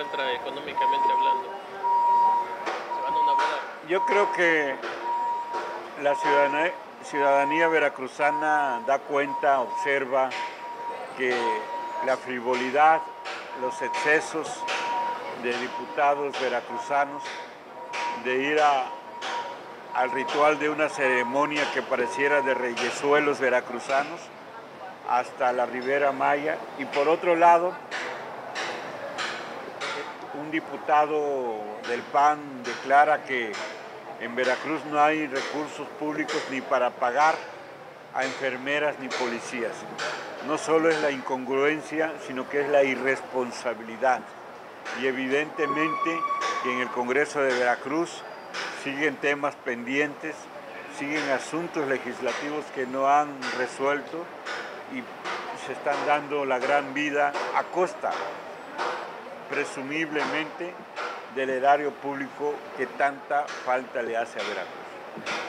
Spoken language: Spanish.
económicamente hablando? ¿Se van a una boda? Yo creo que la ciudadanía, veracruzana da cuenta, observa que la frivolidad, los excesos de diputados veracruzanos de ir al ritual de una ceremonia que pareciera de reyesuelos veracruzanos hasta la Ribera Maya y por otro lado diputado del PAN declara que en Veracruz no hay recursos públicos ni para pagar a enfermeras ni policías. No solo es la incongruencia, sino que es la irresponsabilidad. Y evidentemente en el Congreso de Veracruz siguen temas pendientes, siguen asuntos legislativos que no han resuelto y se están dando la gran vida a costa, presumiblemente, del erario público que tanta falta le hace a Veracruz.